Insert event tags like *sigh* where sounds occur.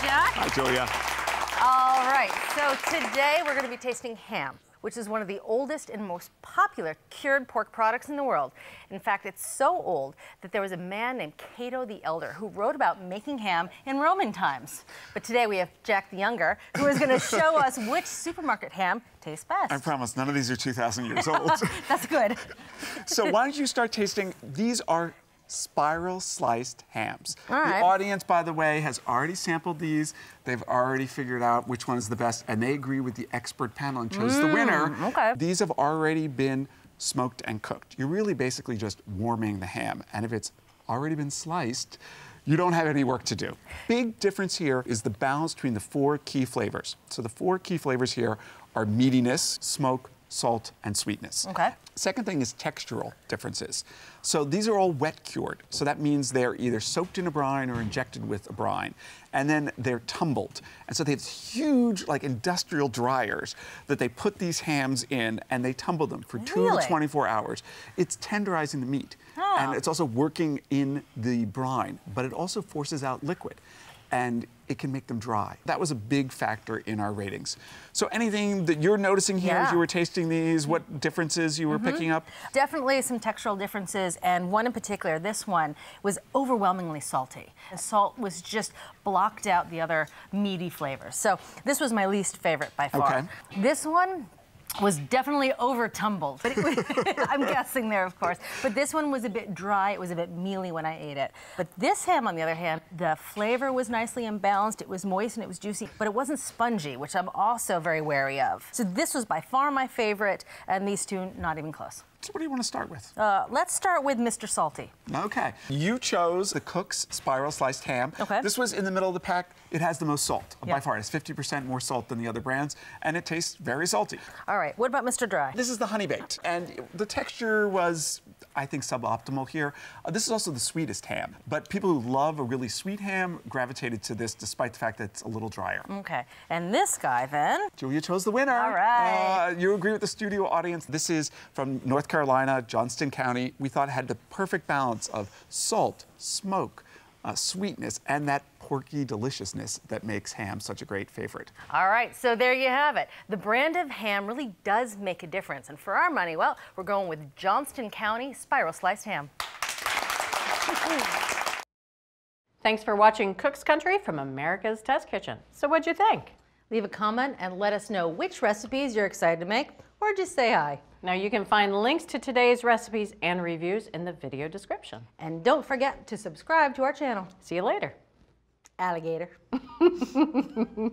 Jack. Hi, Julia. All right, so today we're going to be tasting ham, which is one of the oldest and most popular cured pork products in the world. In fact, it's so old that there was a man named Cato the Elder who wrote about making ham in Roman times. But today we have Jack the Younger, who is going to show us which supermarket ham tastes best. I promise none of these are 2,000 years old. *laughs* That's good. so why don't you start tasting? These are spiral sliced hams. Right. The audience, by the way, has already sampled these. They've already figured out which one is the best, and they agree with the expert panel and chose the winner. Mm, okay. These have already been smoked and cooked. You're really basically just warming the ham, and if it's already been sliced, you don't have any work to do. Big difference here is the balance between the four key flavors. So the four key flavors here are meatiness, smoke, salt, and sweetness. Okay. Second thing is textural differences. So these are all wet cured. So that means they're either soaked in a brine or injected with a brine. And then they're tumbled. And so they have huge, like industrial dryers that they put these hams in and they tumble them for two Really? to 24 hours. It's tenderizing the meat. Oh. And it's also working in the brine, but it also forces out liquid and it can make them dry. That was a big factor in our ratings. So anything that you're noticing here as you were tasting these, what differences you were mm-hmm. picking up? Definitely some textural differences, and one in particular, this one, was overwhelmingly salty. The salt was just blocked out the other meaty flavors. So this was my least favorite by far. Okay. This one was definitely over tumbled, but was, *laughs* I'm guessing there, of course. But this one was a bit dry. It was a bit mealy when I ate it. But this ham, on the other hand, the flavor was nicely imbalanced. It was moist and it was juicy, but it wasn't spongy, which I'm also very wary of. So this was by far my favorite, and these two not even close. So what do you want to start with? Uh, let's start with Mr. Salty. Okay. You chose the Cook's Spiral Sliced Ham. Okay. This was in the middle of the pack. It has the most salt Yeah. by far. It has 50% more salt than the other brands, and it tastes very salty. All right, what about Mr. Dry? This is the honey baked, and the texture was, I think, suboptimal here. Uh, this is also the sweetest ham, but people who love a really sweet ham gravitated to this despite the fact that it's a little drier. Okay, and this guy then? Julia chose the winner. All right. Uh, you agree with the studio audience. This is from North Carolina, Johnston County. We thought had the perfect balance of salt, smoke, uh, sweetness, and that porky deliciousness that makes ham such a great favorite. All right, so there you have it. The brand of ham really does make a difference. And for our money, well, we're going with Johnston County Spiral Sliced Ham. Thanks for watching Cook's Country from America's Test Kitchen. So what'd you think? Leave a comment and let us know which recipes you're excited to make, or just say hi. Now you can find links to today's recipes and reviews in the video description. And don't forget to subscribe to our channel. See you later. Alligator. *laughs*